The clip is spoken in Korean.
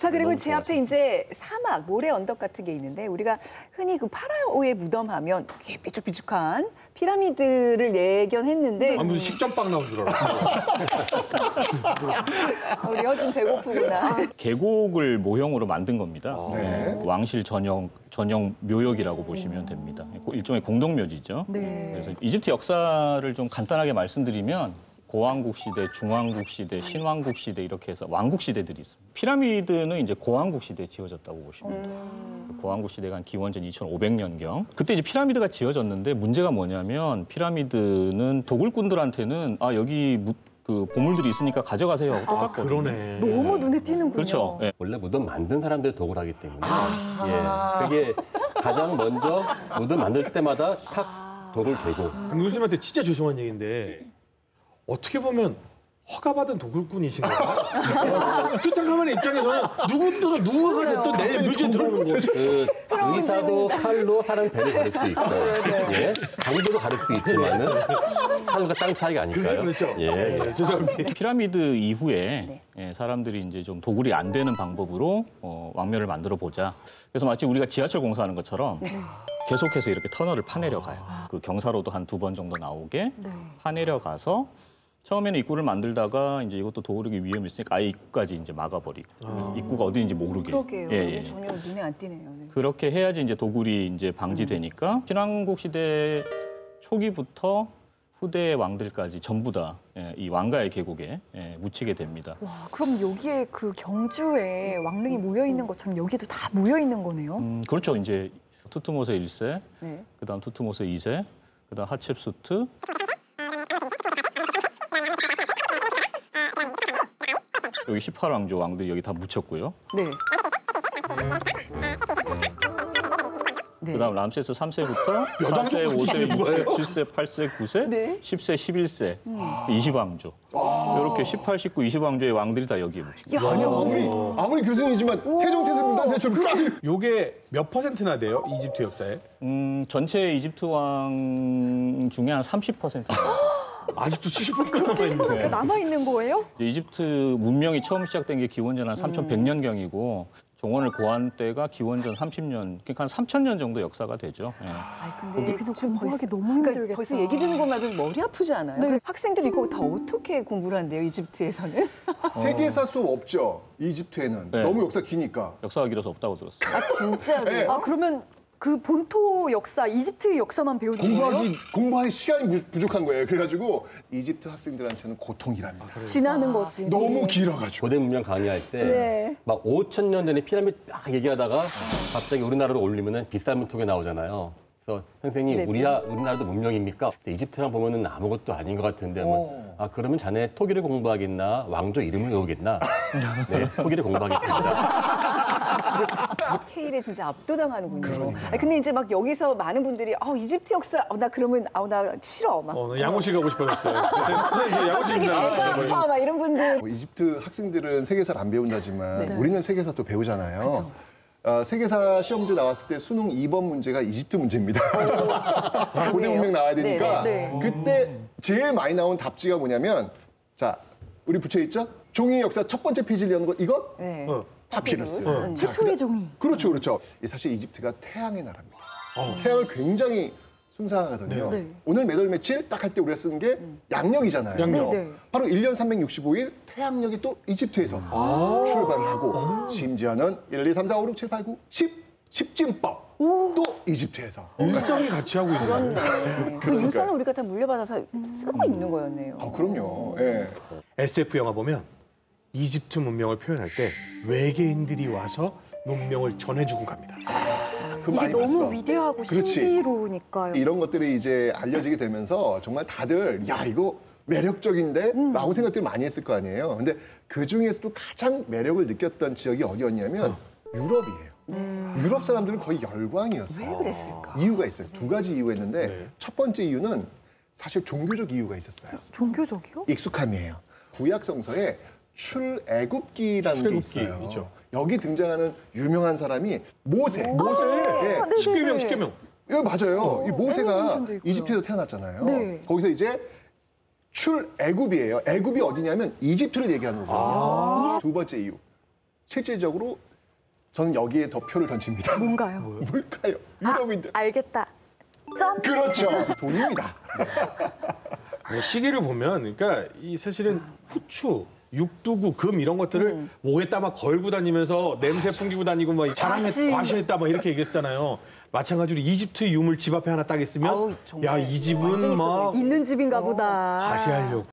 자 그리고 제 앞에 이제 사막 모래 언덕 같은 게 있는데 우리가 흔히 그 파라오의 무덤 하면 이게 삐죽삐죽한 피라미드를 예견했는데 아, 무슨 식전빵 나온 줄 알았어. 아, 우리 허준 배고프구나. 계곡을 모형으로 만든 겁니다. 네. 그 왕실 전용 전용 묘역이라고 보시면 됩니다. 일종의 공동묘지죠. 네. 그래서 이집트 역사를 좀 간단하게 말씀드리면 고왕국 시대, 중왕국 시대, 신왕국 시대 이렇게 해서 왕국 시대들이 있습니다. 피라미드는 이제 고왕국 시대에 지어졌다고 보시면 돼요. 고왕국 시대가 한 기원전 2,500년경. 그때 이제 피라미드가 지어졌는데 문제가 뭐냐면 피라미드는 도굴꾼들한테는 아 여기 무- 그 보물들이 있으니까 가져가세요 하고 아, 똑같거든요. 그러네. 너무 눈에 띄는군요. 그렇죠. 예. 원래 무덤 만든 사람들이 도구를 하기 때문에 예, 그게 가장 먼저 무덤 만들 때마다 탁 도구를 대고 교수님한테 진짜 죄송한 얘기인데 어떻게 보면 허가받은 도굴꾼이신 거예요? 투탕카멘의 입장에서는 누구든 누구가 됐든 내 묘지에 들어오는 거지. 그 의사도 칼로 사람 배를 가를 수 있고 예, 강도도 가를 수 있지만은 하늘과 땅 차이가 아닐까요? 그렇죠, 그렇죠. 예. 네, 죄송합니다. 피라미드 이후에 네. 예, 사람들이 이제 좀 도굴이 안 되는 방법으로 어, 왕묘를 만들어 보자. 그래서 마치 우리가 지하철 공사하는 것처럼 네. 계속해서 이렇게 터널을 파내려 가요. 그 경사로도 한 두 번 정도 나오게 네. 파내려 가서 처음에는 입구를 만들다가 이제 이것도 도굴이 위험이 있으니까 아예 입구까지 이제 막아버리고 입구가 어디인지 모르게. 그러게요. 예, 예. 전혀 눈에 안 띄네요. 네. 그렇게 해야지 이제 도굴이 이제 방지되니까 신왕국 시대 초기부터 후대 왕들까지 전부 다 이 왕가의 계곡에 예, 묻히게 됩니다. 와, 그럼 여기에 그 경주에 왕릉이 모여 있는 것처럼 여기도 다 모여 있는 거네요. 음, 그렇죠. 이제 투트모세 1세, 네. 그다음 투트모세 2세, 그다음 하첵수트. 여기 18왕조 왕들이 여기 다 묻혔고요. 네. 네. 그다음 람세스 3세부터 4세, 5세, 6세, 7세, 8세, 9세, 네. 10세, 11세, 20왕조. 이렇게 18, 19, 20왕조의 왕들이 다 여기에 묻힌 거예요. 아니 아무리 아무리 교수님이지만 태종태세문단처럼 쫙 요게 몇 퍼센트나 돼요? 이집트 역사에? 음, 전체 이집트 왕 중에 한 30%. 아직도 70%가 남아 있는데. 그 남아 있는 거예요? 이집트 문명이 처음 시작된 게 기원전 한 3,100년경이고 종원을 고한 때가 기원전 30년, 그러니까 한 3,000년 정도 역사가 되죠. 예. 아이, 근데 지금 공부하기 너무 그러니까 힘들겠다. 벌써 얘기 듣는 것만으로 머리 아프지 않아요? 네. 학생들이 이거 다 어떻게 공부를 한대요, 이집트에서는? 세계사 수업 없죠. 이집트에는 네. 너무 역사 기니까. 역사가 길어서 없다고 들었어요. 아, 진짜로요? 아, 그러면 그 본토 역사, 이집트 역사만 배우는 거예요? 공부하기 공부할 시간이 부- 부족한 거예요. 그래가지고 이집트 학생들한테는 고통이랍니다. 지나는 거지. 너무 길어가지고. 고대 문명 강의할 때 네. 막 5천 년 전에 피라미드 딱 얘기하다가 갑자기 우리나라로 올리면은 비싼 문통에 나오잖아요. 그래서 선생님 네. 우리야 우리나라도 문명입니까? 이집트랑 보면은 아무것도 아닌 것 같은데 하면 어. 아 그러면 자네 토기를 공부하겠나 왕조 이름을 외우겠나? 네 토기를 공부하겠습니다. 케일에 진짜 압도당하는군요. 아니, 근데 이제 막 여기서 많은 분들이 아, 이집트 역사, 어, 나 그러면 아, 나 싫어. 막. 어, 나 양호실 가고 싶어졌어요. 갑자기 배가 아파, 막 이런 분들. 뭐 이집트 학생들은 세계사를 안 배운다지만 네. 우리는 세계사 또 배우잖아요. 어, 세계사 시험지 나왔을 때 수능 2번 문제가 이집트 문제입니다. 고대 문명 나와야 되니까 네, 그때 제일 많이 나온 답지가 뭐냐면 자 우리 부채 있죠? 종이 역사 첫 번째 페이지를 여는 거 이거 네. 어. 파피루스. 어. 자, 최초의 종이. 그렇죠, 그렇죠. 이 사실 이집트가 태양의 나라입니다. 태양을 굉장히 숭상하거든요. 네. 오늘 몇월 며칠 딱 할 때 우리가 쓰는 게 양력이잖아요. 양력. 네, 네. 바로 1년 365일 태양력이 또 이집트에서 출발을 하고 심지어는 1, 2, 3, 4, 5, 6, 7, 8, 9, 10, 10진법 또 이집트에서. 일성이 같이 하고 있는 네. 그 그러니까요. 유산을 우리가 다 물려받아서 쓰고 있는 거였네요. 어, 그럼요. 예. SF 영화 보면 이집트 문명을 표현할 때 외계인들이 와서 문명을 전해주고 갑니다. 그 이게 너무 봤어. 위대하고 그렇지. 신비로우니까요. 이런 것들이 이제 알려지게 되면서 정말 다들 야 이거 매력적인데 라고 생각들을 많이 했을 거 아니에요. 근데 그 중에서도 가장 매력을 느꼈던 지역이 어디였냐면 유럽이에요. 유럽 사람들은 거의 열광이었어요. 왜 그랬을까? 이유가 있어요. 두 가지 이유였는데 네. 첫 번째 이유는 사실 종교적 이유가 있었어요. 종교적이요? 익숙함이에요. 구약 성서에 출애굽기라는 게 출애굽기 있어요. 있죠. 여기 등장하는 유명한 사람이 모세. 모세. 예. 네, 십계명, 네. 십계명. 예, 맞아요. 이 모세가. 이집트에서 태어났잖아요. 네. 거기서 이제 출애굽이에요. 애굽이 어디냐면 이집트를 얘기하는 거거든요. 두 번째 이유. 실질적으로 저는 여기에 더 표를 던집니다. 뭔가요? 뭘까요? 유럽인들. 알겠다. 점. 그렇죠. 돈입니다. 아니, 시계를 보면 그러니까 이 사실은 후추 육두구, 금 이런 것들을 목에다 막 걸고 다니면서 냄새 풍기고 다니고 막 자랑했, 과시. 과시했다 막 이렇게 얘기했잖아요. 마찬가지로 이집트 유물 집 앞에 하나 딱 있으면 야 이 집은 막. 있는 집인가 보다. 과시하려고